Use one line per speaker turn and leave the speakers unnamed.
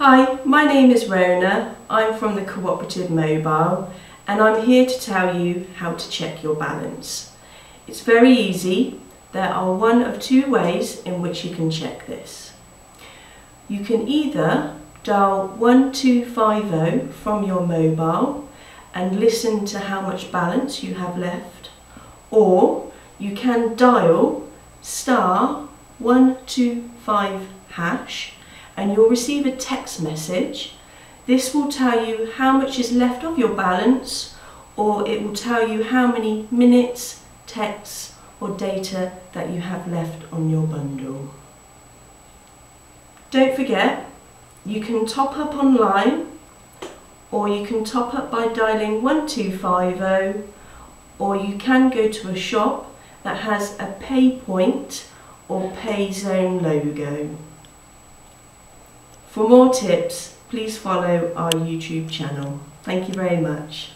Hi, my name is Rona. I'm from the Cooperative Mobile and I'm here to tell you how to check your balance. It's very easy. There are one of two ways in which you can check this. You can either dial 1250 from your mobile and listen to how much balance you have left or you can dial star 125 hash and you'll receive a text message. This will tell you how much is left of your balance or it will tell you how many minutes, texts or data that you have left on your bundle. Don't forget, you can top up online or you can top up by dialing 1250 or you can go to a shop that has a PayPoint or PayZone logo. For more tips, please follow our YouTube channel. Thank you very much.